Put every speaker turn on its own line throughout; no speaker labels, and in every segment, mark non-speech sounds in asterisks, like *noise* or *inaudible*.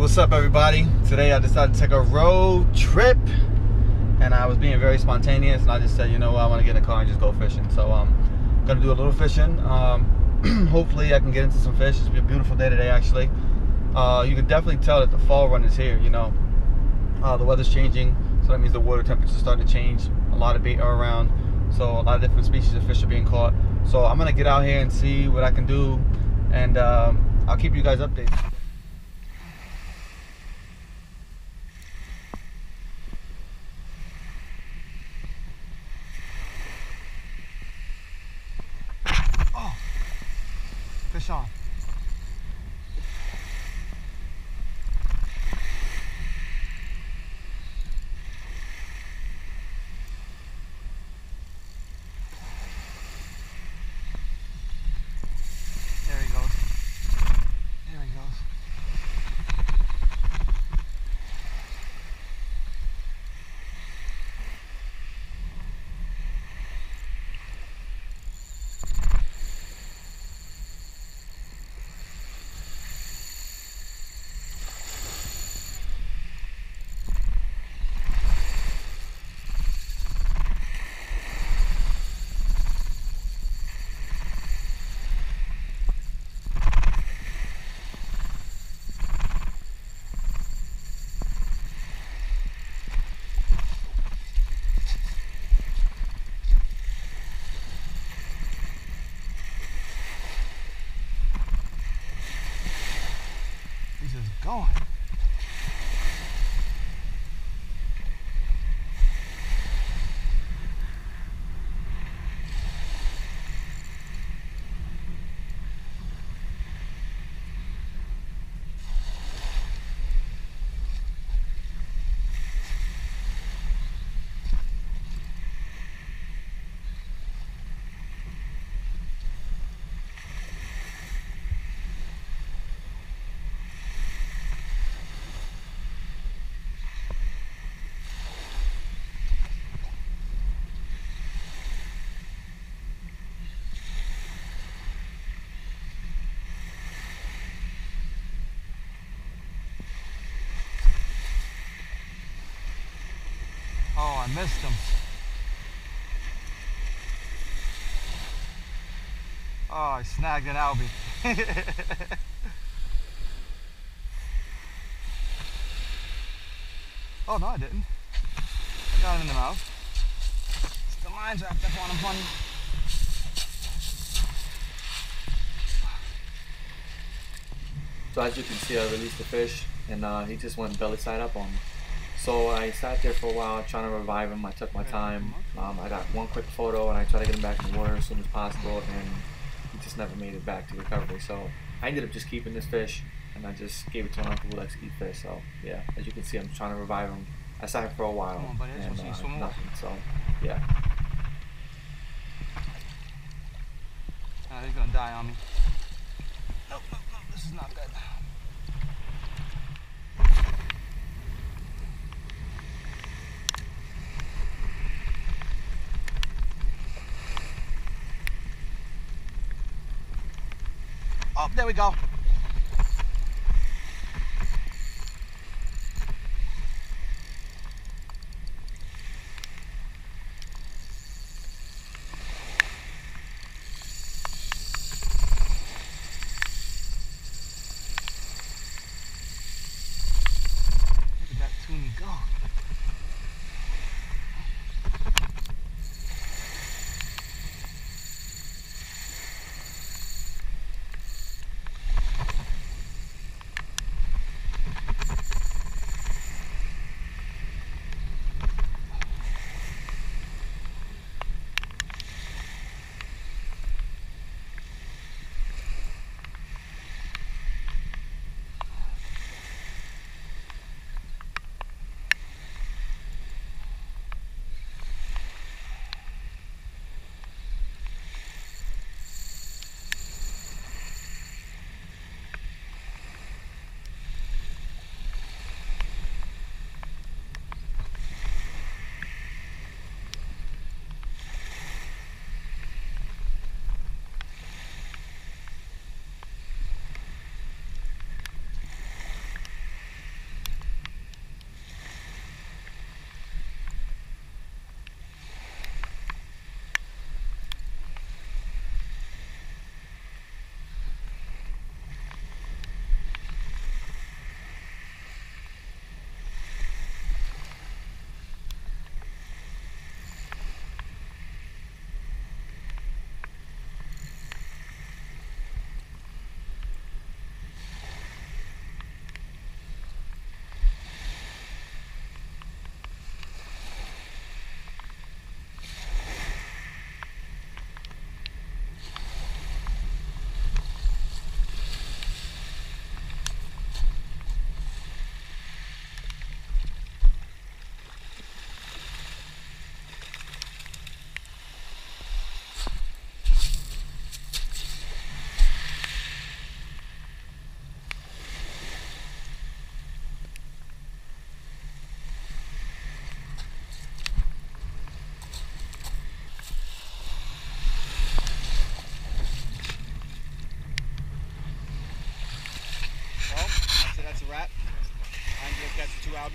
What's up everybody? Today I decided to take a road trip and I was being very spontaneous and I just said, you know what, I want to get in a car and just go fishing. So um, I'm gonna do a little fishing. Um, *clears throat* hopefully I can get into some fish. It's a beautiful day today actually. Uh, you can definitely tell that the fall run is here, you know. Uh, the weather's changing, so that means the water temperature is starting to change. A lot of bait are around, so a lot of different species of fish are being caught. So I'm gonna get out here and see what I can do and um, I'll keep you guys updated. Oh, fish on. There he goes. There he goes. He's just going. Oh, I missed him. Oh, I snagged an albie. *laughs* oh, no, I didn't. I got him in the mouth. The line's wrapped up on him funny.
So as you can see, I released the fish, and uh, he just went belly side up on me. So I sat there for a while trying to revive him. I took my time. Um, I got one quick photo, and I tried to get him back in the water as soon as possible, and he just never made it back to recovery. So I ended up just keeping this fish, and I just gave it to an uncle who likes to eat fish. So yeah, as you can see, I'm trying to revive him. I sat here for a while,
Come on, buddy, I just
and
wanna see you
uh, nothing. So yeah.
He's gonna die on me. Nope, nope, nope, this is not good. Oh, there we go. Look at that tunny go.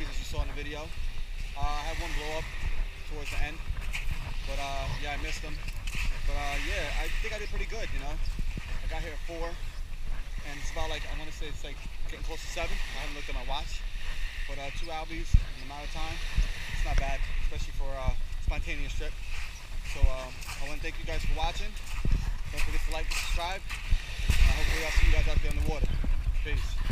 As you saw in the video. Uh, I had one blow up towards the end, but uh, yeah, I missed them. But uh, yeah, I think I did pretty good. You know, I got here at four, and it's about like I want to say it's like getting close to seven. I haven't looked at my watch, but uh, two albies in a amount of time, it's not bad, especially for a spontaneous trip. So um, I want to thank you guys for watching. Don't forget to like and subscribe. And hopefully I'll see you guys out there on the water. Peace.